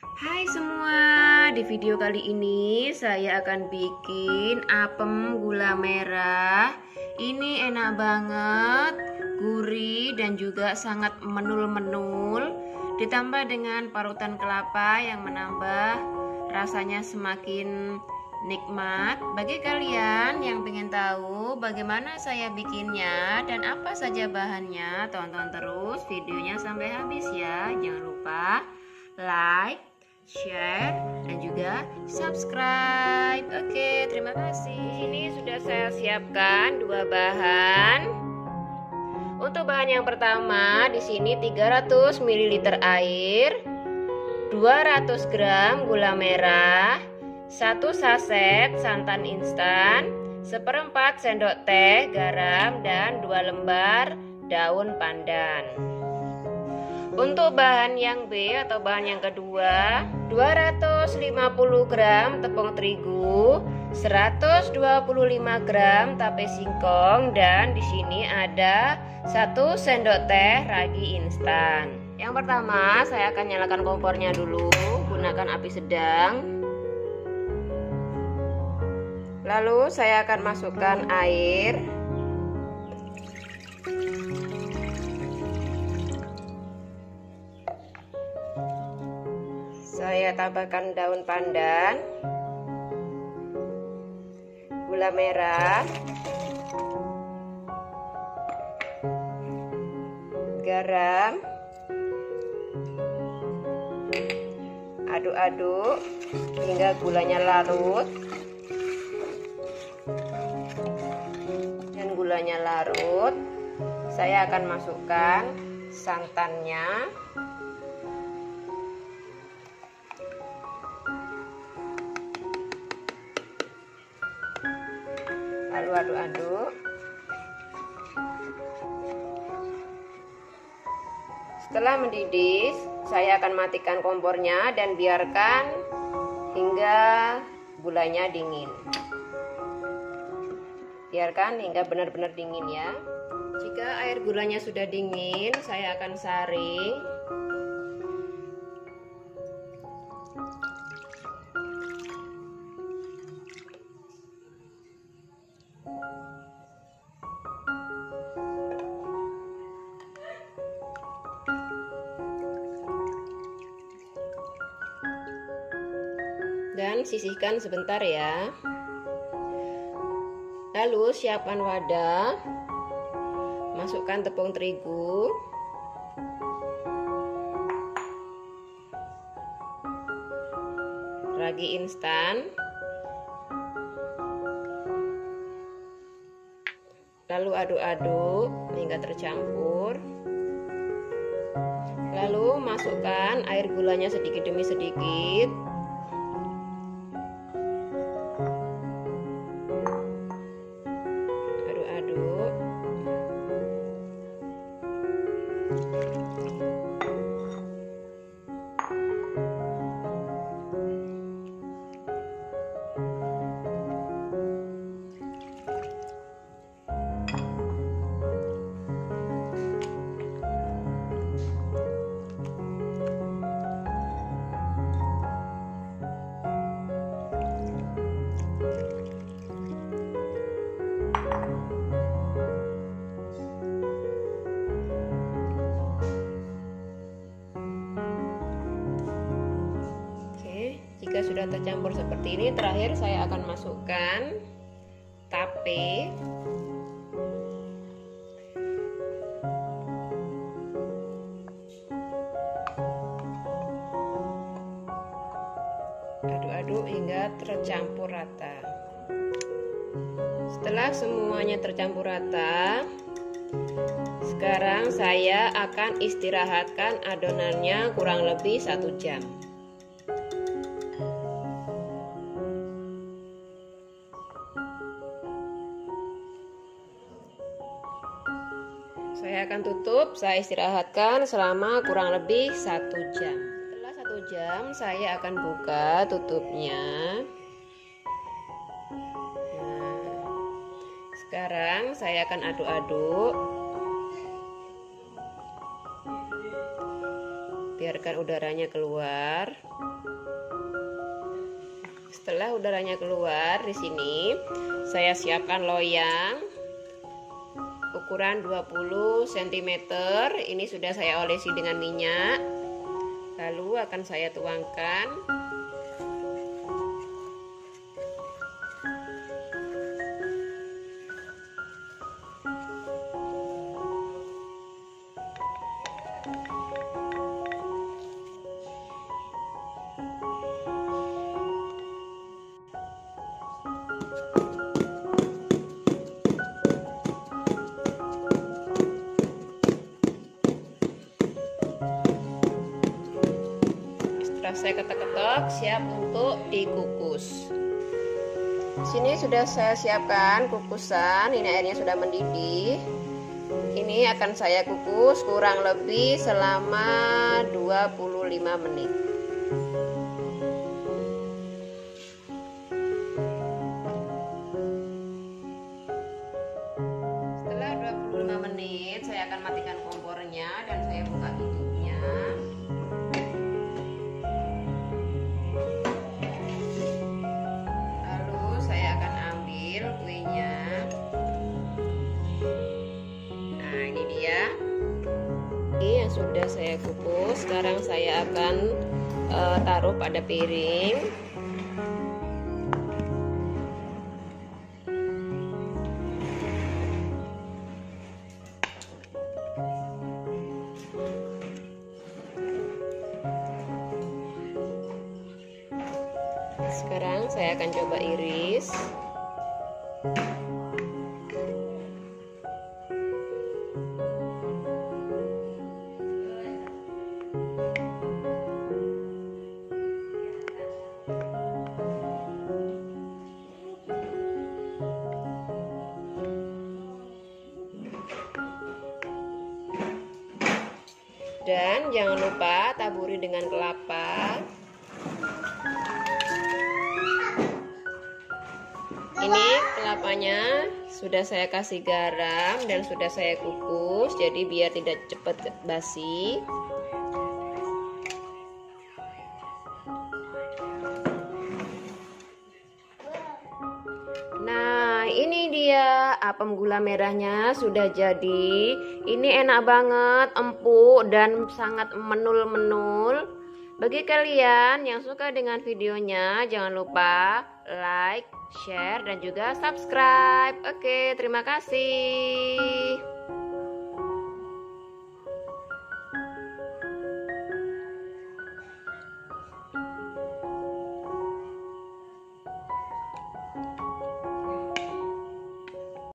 Hai semua, di video kali ini saya akan bikin apem gula merah. Ini enak banget, gurih dan juga sangat menul-menul. Ditambah dengan parutan kelapa yang menambah rasanya semakin nikmat. Bagi kalian yang ingin tahu bagaimana saya bikinnya dan apa saja bahannya, tonton terus videonya sampai habis ya. Jangan lupa like, share, dan juga subscribe. Oke, terima kasih. Ini sudah saya siapkan dua bahan. Untuk bahan yang pertama, di sini 300 ml air, 200 gram gula merah, satu saset santan instan, seperempat sendok teh garam, dan dua lembar daun pandan. Untuk bahan yang B atau bahan yang kedua, 250 gram tepung terigu, 125 gram tape singkong dan di sini ada 1 sendok teh ragi instan. Yang pertama, saya akan nyalakan kompornya dulu, gunakan api sedang. Lalu saya akan masukkan air saya tambahkan daun pandan gula merah garam aduk-aduk hingga gulanya larut. Dan gulanya larut saya akan masukkan santannya lalu aduk-aduk. Setelah mendidih saya akan matikan kompornya dan biarkan hingga gulanya dingin. Biarkan hingga benar-benar dingin ya. Jika air gulanya sudah dingin saya akan saring dan sisihkan sebentar ya. Lalu siapkan wadah. Masukkan tepung terigu. Ragi instan. Lalu aduk-aduk hingga tercampur. Lalu masukkan air gulanya sedikit demi sedikit sudah tercampur seperti ini terakhir saya akan masukkan tape. Aduk-aduk hingga tercampur rata. Setelah semuanya tercampur rata sekarang saya akan istirahatkan adonannya kurang lebih satu jam saya akan tutup saya istirahatkan selama kurang lebih satu jam. Setelah satu jam saya akan buka tutupnya. Nah, sekarang saya akan aduk-aduk. Biarkan udaranya keluar. Setelah udaranya keluar di sini saya siapkan loyang ukuran 20 cm ini sudah saya olesi dengan minyak. Lalu akan saya tuangkan saya ketok-ketok, siap untuk dikukus. Sini sudah saya siapkan kukusan. Ini airnya sudah mendidih. Ini akan saya kukus kurang lebih selama 25 menit. Saya kukus. Sekarang saya akan uh, taruh pada piring. Sekarang saya akan coba iris. Dan jangan lupa taburi dengan kelapa. Ini kelapanya sudah saya kasih garam dan sudah saya kukus jadi biar tidak cepat basi. Apem gula merahnya sudah jadi. Ini enak banget, empuk dan sangat menul-menul. Bagi kalian yang suka dengan videonya, jangan lupa like, share, dan juga subscribe. Oke, terima kasih.